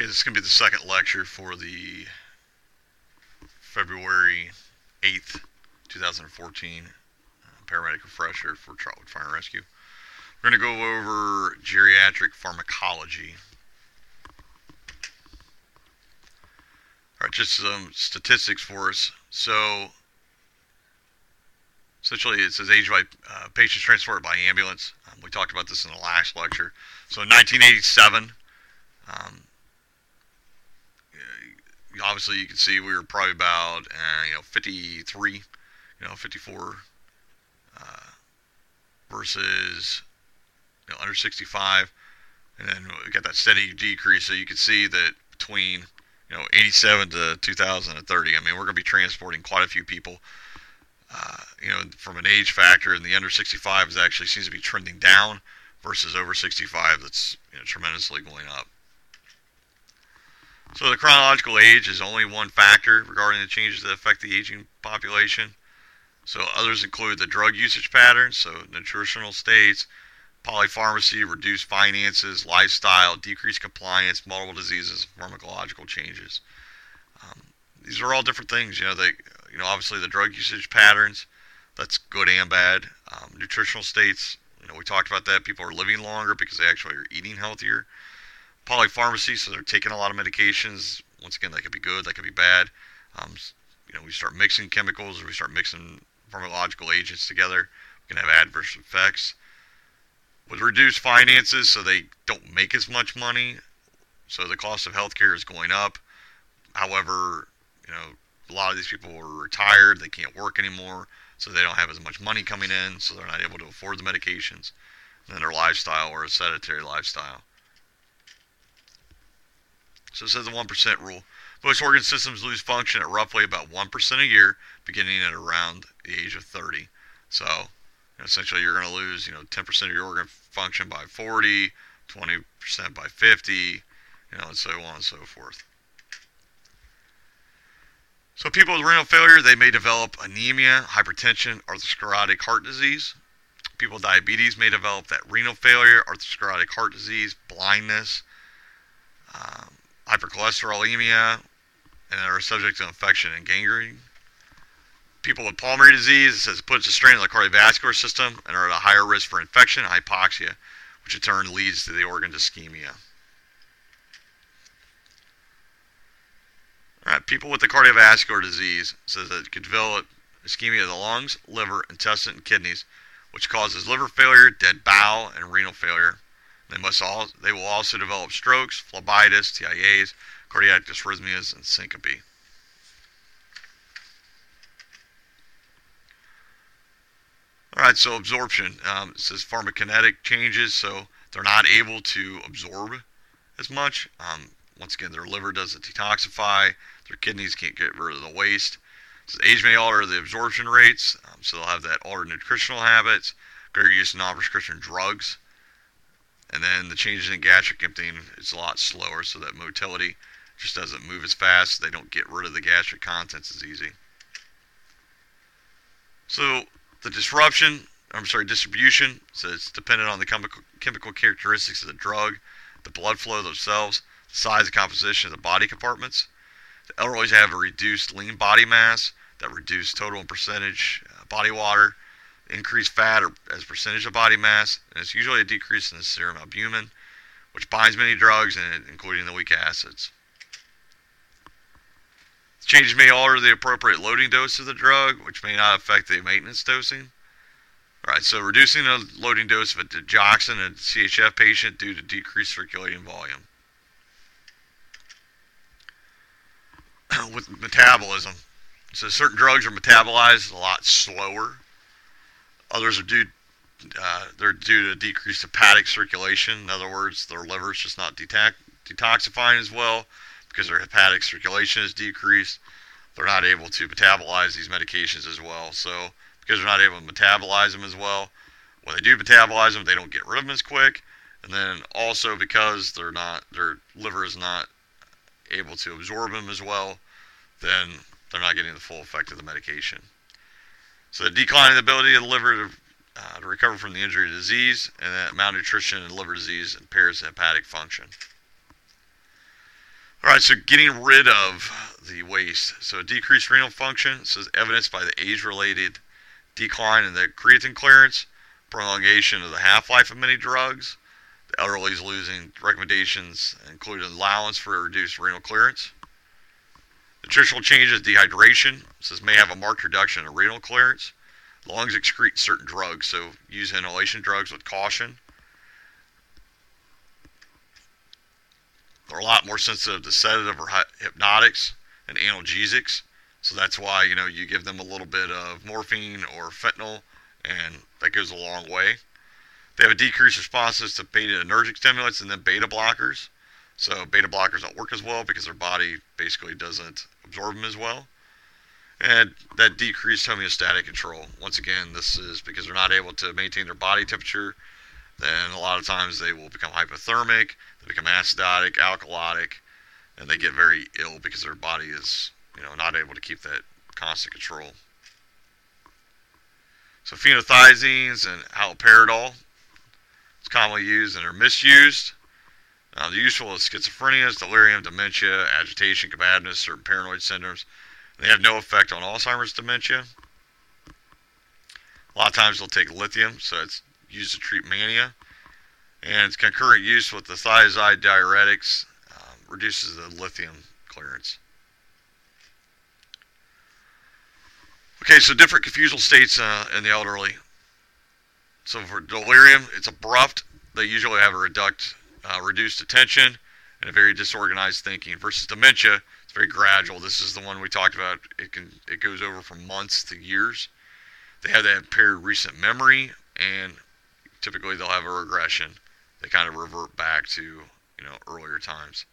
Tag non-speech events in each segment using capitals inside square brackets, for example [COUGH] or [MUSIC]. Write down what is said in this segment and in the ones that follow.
Okay, this is going to be the second lecture for the February 8th, 2014 uh, paramedic refresher for Trotwood Fire and Rescue. We're going to go over geriatric pharmacology. All right, just some statistics for us. So, essentially, it says age by uh, patients transported by ambulance. Um, we talked about this in the last lecture. So, in 1987, um, obviously you can see we were probably about uh, you know 53, you know 54 uh, versus you know under 65, and then we got that steady decrease. So you can see that between you know 87 to 2030, I mean we're going to be transporting quite a few people. Uh, you know, from an age factor, and the under 65 is actually seems to be trending down versus over 65 that's you know, tremendously going up. So the chronological age is only one factor regarding the changes that affect the aging population. So others include the drug usage patterns, so nutritional states, polypharmacy, reduced finances, lifestyle, decreased compliance, multiple diseases, pharmacological changes. Um, these are all different things. You know, they, you know, obviously the drug usage patterns, that's good and bad. Um, nutritional states, you know, we talked about that. People are living longer because they actually are eating healthier polypharmacy, so they're taking a lot of medications. Once again, that could be good, that could be bad. Um, you know, we start mixing chemicals or we start mixing pharmacological agents together, we can have adverse effects. With reduced finances, so they don't make as much money, so the cost of healthcare is going up. However, you know, a lot of these people are retired, they can't work anymore, so they don't have as much money coming in, so they're not able to afford the medications. And then their lifestyle or a sedentary lifestyle. So it says the 1% rule. Most organ systems lose function at roughly about 1% a year, beginning at around the age of 30. So essentially, you're going to lose, you know, 10% of your organ function by 40, 20% by 50, you know, and so on and so forth. So people with renal failure, they may develop anemia, hypertension, atherosclerotic heart disease. People with diabetes may develop that renal failure, atherosclerotic heart disease, blindness, um, hypercholesterolemia, and are subject to infection and gangrene. People with pulmonary disease, it says it puts a strain on the cardiovascular system and are at a higher risk for infection hypoxia, which in turn leads to the organ ischemia. All right, people with the cardiovascular disease says that it could develop ischemia of the lungs, liver, intestine, and kidneys, which causes liver failure, dead bowel, and renal failure. They must all they will also develop strokes, phlebitis, TIAs, cardiac dysrhythmias, and syncope. All right, so absorption. Um, it says pharmacokinetic changes, so they're not able to absorb as much. Um, once again, their liver doesn't detoxify. Their kidneys can't get rid of the waste. So age may alter the absorption rates, um, so they'll have that altered nutritional habits, greater use of non-prescription drugs. And then the changes in gastric emptying is a lot slower, so that motility just doesn't move as fast. They don't get rid of the gastric contents as easy. So the disruption, I'm sorry, distribution, so it's dependent on the chemical, chemical characteristics of the drug, the blood flow themselves, the size and composition of the body compartments. The elderly have a reduced lean body mass, that reduced total and percentage uh, body water, increased fat or as percentage of body mass, and it's usually a decrease in the serum albumin, which binds many drugs, including the weak acids. Changes may alter the appropriate loading dose of the drug, which may not affect the maintenance dosing. All right, so reducing the loading dose of a digoxin in a CHF patient due to decreased circulating volume. [COUGHS] With metabolism, so certain drugs are metabolized a lot slower Others are due uh, they're due to decreased hepatic circulation. In other words, their liver's just not detoxifying as well because their hepatic circulation is decreased. They're not able to metabolize these medications as well. So because they're not able to metabolize them as well, when they do metabolize them, they don't get rid of them as quick. And then also because they're not their liver is not able to absorb them as well, then they're not getting the full effect of the medication. So the decline in the ability of the liver to, uh, to recover from the injury or disease, and that malnutrition and liver disease impairs hepatic function. All right, so getting rid of the waste. So decreased renal function is evidenced by the age-related decline in the creatine clearance, prolongation of the half-life of many drugs. The elderly is losing recommendations include allowance for reduced renal clearance. Nutritional changes, dehydration This may have a marked reduction in renal clearance. Lungs excrete certain drugs, so use inhalation drugs with caution. They're a lot more sensitive to sedative or hypnotics and analgesics, so that's why you know you give them a little bit of morphine or fentanyl, and that goes a long way. They have a decreased responses to beta-adrenergic stimulants and then beta blockers. So beta blockers don't work as well because their body basically doesn't absorb them as well. And that decreased homeostatic control. Once again, this is because they're not able to maintain their body temperature. Then a lot of times they will become hypothermic, they become acidotic, alkalotic, and they get very ill because their body is, you know, not able to keep that constant control. So phenothiazines and haloperidol, it's commonly used and are misused. Uh, the useful is schizophrenia, delirium, dementia, agitation, combativeness, certain paranoid syndromes. They have no effect on Alzheimer's dementia. A lot of times they'll take lithium, so it's used to treat mania. And its concurrent use with the thiazide diuretics um, reduces the lithium clearance. Okay, so different confusal states uh, in the elderly. So for delirium, it's abrupt. They usually have a reduct uh, reduced attention, and a very disorganized thinking. Versus dementia, it's very gradual. This is the one we talked about. It can it goes over from months to years. They have that impaired recent memory, and typically they'll have a regression. They kind of revert back to you know earlier times.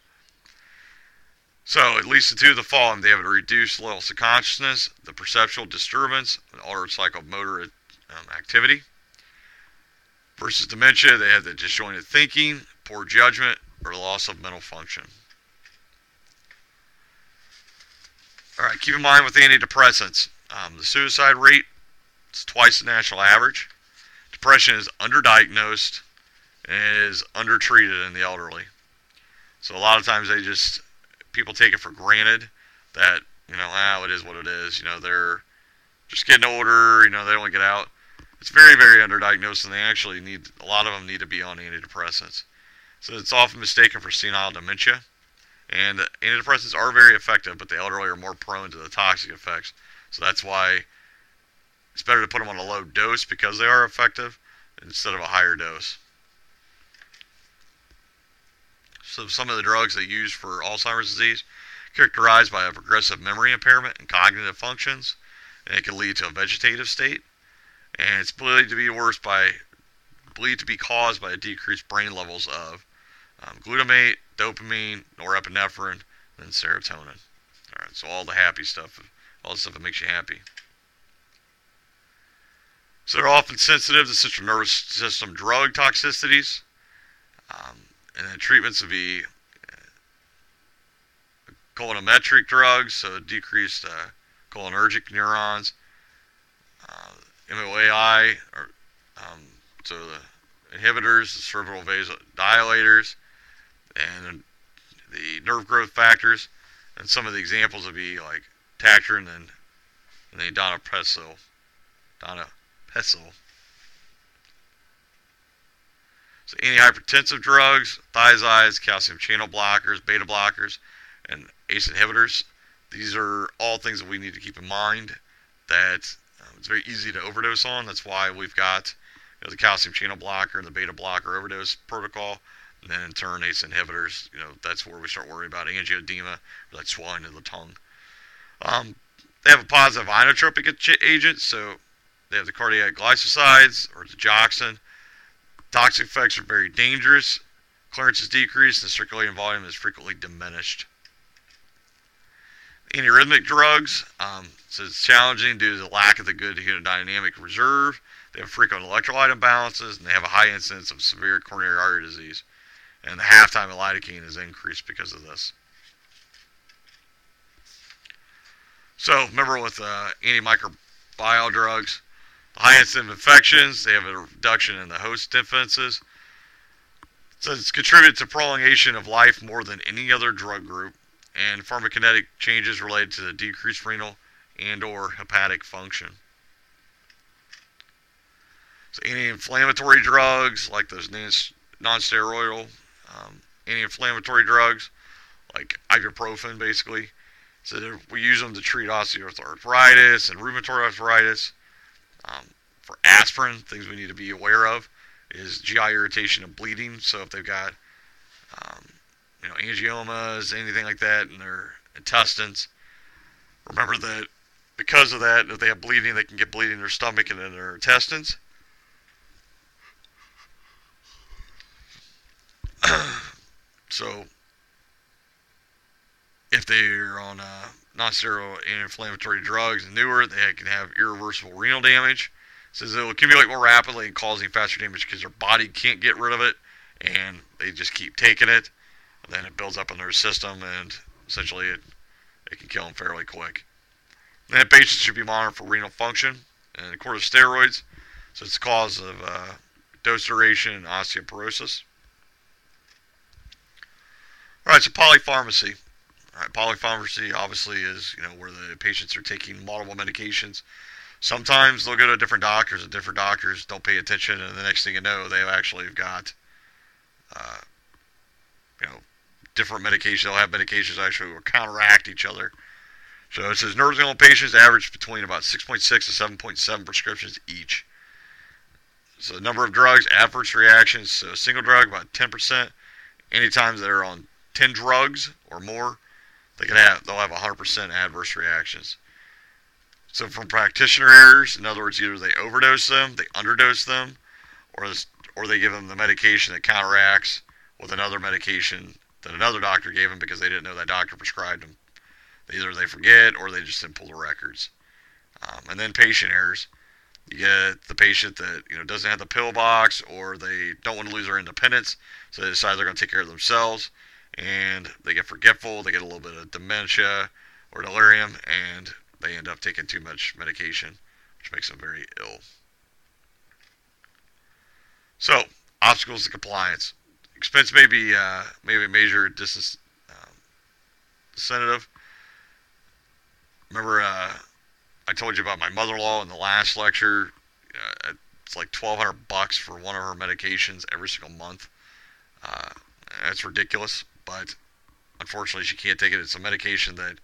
So at least the two of the following, they have a reduced loss of consciousness, the perceptual disturbance, and altered psychomotor um, activity. Versus dementia, they have the disjointed thinking, poor judgment, or loss of mental function. All right, keep in mind with antidepressants, um, the suicide rate is twice the national average. Depression is underdiagnosed and is undertreated in the elderly. So a lot of times they just people take it for granted that you know, ah, it is what it is. You know, they're just getting older. You know, they don't get out. It's very, very underdiagnosed, and they actually need a lot of them need to be on antidepressants. So it's often mistaken for senile dementia. And antidepressants are very effective, but the elderly are more prone to the toxic effects. So that's why it's better to put them on a low dose because they are effective instead of a higher dose. So some of the drugs they use for Alzheimer's disease characterized by a progressive memory impairment and cognitive functions, and it can lead to a vegetative state. And it's believed to be worse by believed to be caused by a decreased brain levels of um, glutamate, dopamine, norepinephrine, and serotonin. All right, so all the happy stuff, all the stuff that makes you happy. So they're often sensitive to central nervous system drug toxicities, um, and then treatments would be uh, cholinergic drugs, so decreased uh, cholinergic neurons, uh, MOAI, or so the inhibitors, the cerebral vasodilators, and the nerve growth factors. And some of the examples would be like Tacrine and, and the donepezil. Donepezil. So antihypertensive drugs, thiazides, calcium channel blockers, beta blockers, and ACE inhibitors. These are all things that we need to keep in mind that um, it's very easy to overdose on. That's why we've got you know, the calcium channel blocker and the beta blocker overdose protocol. And then in turn, ACE inhibitors, you know, that's where we start worrying about angioedema, that swelling of the tongue. Um, they have a positive inotropic agent, so they have the cardiac glycosides or the digoxin. Toxic effects are very dangerous. Clearance is decreased, and the circulating volume is frequently diminished. Antiarrhythmic drugs, um, so it's challenging due to the lack of the good hemodynamic reserve. They have frequent electrolyte imbalances, and they have a high incidence of severe coronary artery disease and the half-time of lidocaine is increased because of this. So remember with uh, antimicrobial drugs, high incidence of infections, they have a reduction in the host defenses. So it's contributed to prolongation of life more than any other drug group, and pharmacokinetic changes related to the decreased renal and or hepatic function. So anti-inflammatory drugs like those non-steroidal um, anti-inflammatory drugs like ibuprofen, basically. So we use them to treat osteoarthritis and rheumatoid arthritis. Um, for aspirin, things we need to be aware of is GI irritation and bleeding. So if they've got um, you know angiomas, anything like that in their intestines, remember that because of that, if they have bleeding, they can get bleeding in their stomach and in their intestines. [CLEARS THROAT] so if they're on uh, non-steroidal anti-inflammatory drugs and newer, they can have irreversible renal damage. Says it will accumulate more rapidly and causing faster damage because their body can't get rid of it, and they just keep taking it. Then it builds up in their system, and essentially it it can kill them fairly quick. And then patients should be monitored for renal function and of course steroids, so it's the cause of uh, dose duration and osteoporosis. All right, so polypharmacy. Right, polypharmacy obviously is you know where the patients are taking multiple medications. Sometimes they'll go to different doctors, and different doctors don't pay attention, and the next thing you know, they've actually got, uh, you know, different medications. They'll have medications actually will counteract each other. So it says neurosedynal patients average between about 6.6 to 7.7 prescriptions each. So the number of drugs, adverse reactions, so single drug about 10%. Anytime they're on 10 drugs or more, they can have they'll have 100% adverse reactions. So from practitioner errors, in other words, either they overdose them, they underdose them, or or they give them the medication that counteracts with another medication that another doctor gave them because they didn't know that doctor prescribed them. Either they forget or they just didn't pull the records. Um, and then patient errors. You get the patient that you know doesn't have the pill box, or they don't want to lose their independence, so they decide they're going to take care of themselves and they get forgetful, they get a little bit of dementia or delirium, and they end up taking too much medication, which makes them very ill. So, obstacles to compliance. Expense may be uh, maybe a major dis- um. Remember, uh, I told you about my mother-in-law in the last lecture. Uh, it's like 1,200 bucks for one of her medications every single month. Uh, that's ridiculous but unfortunately she can't take it. It's a medication that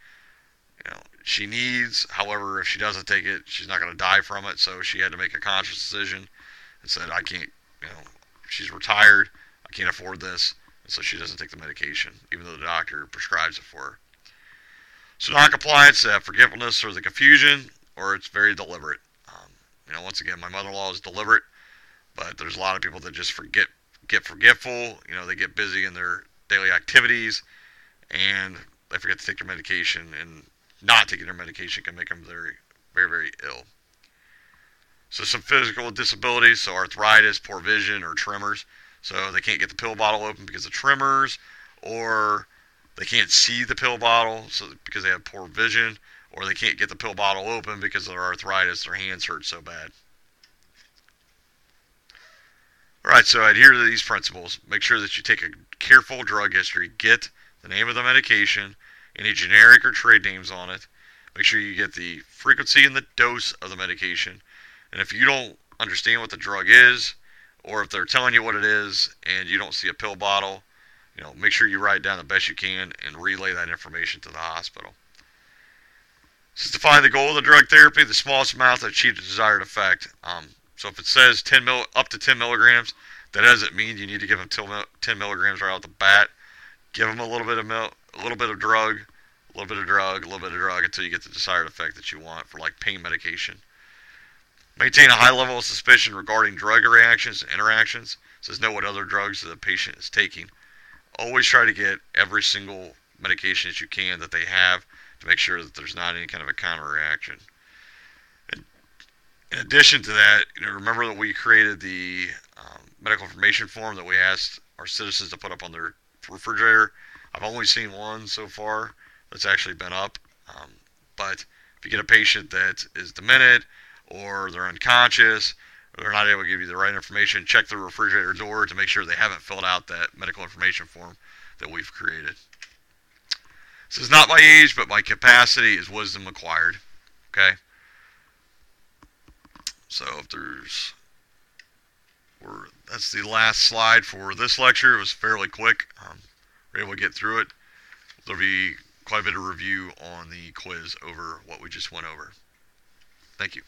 you know she needs. However, if she doesn't take it, she's not going to die from it. So she had to make a conscious decision and said, "I can't." You know, she's retired. Can't afford this, and so she doesn't take the medication, even though the doctor prescribes it for her. So non-compliance, uh, forgetfulness, or the confusion, or it's very deliberate. Um, you know, once again, my mother-in-law is deliberate, but there's a lot of people that just forget, get forgetful. You know, they get busy in their daily activities, and they forget to take their medication, and not taking their medication can make them very, very, very ill. So some physical disabilities, so arthritis, poor vision, or tremors. So they can't get the pill bottle open because of tremors, or they can't see the pill bottle so because they have poor vision, or they can't get the pill bottle open because of their arthritis. Their hands hurt so bad. All right, so I adhere to these principles. Make sure that you take a careful drug history. Get the name of the medication, any generic or trade names on it. Make sure you get the frequency and the dose of the medication. And if you don't understand what the drug is, or if they're telling you what it is and you don't see a pill bottle, you know, make sure you write down the best you can and relay that information to the hospital. This is to find the goal of the drug therapy, the smallest amount that achieves the desired effect. Um, so if it says 10 mil, up to 10 milligrams, that doesn't mean you need to give them 10 milligrams right out the bat. Give them a little bit of mil, a little bit of drug, a little bit of drug, a little bit of drug until you get the desired effect that you want for like pain medication. Maintain a high level of suspicion regarding drug reactions and interactions. Says know what other drugs the patient is taking. Always try to get every single medication that you can that they have to make sure that there's not any kind of a counter reaction. In addition to that, you know, remember that we created the um, medical information form that we asked our citizens to put up on their refrigerator. I've only seen one so far that's actually been up. Um, but if you get a patient that is demented or they're unconscious or they're not able to give you the right information, check the refrigerator door to make sure they haven't filled out that medical information form that we've created. This is not by age, but by capacity is wisdom acquired. Okay? So if there's we're, that's the last slide for this lecture. It was fairly quick. Um, we're able to get through it. There'll be quite a bit of review on the quiz over what we just went over. Thank you.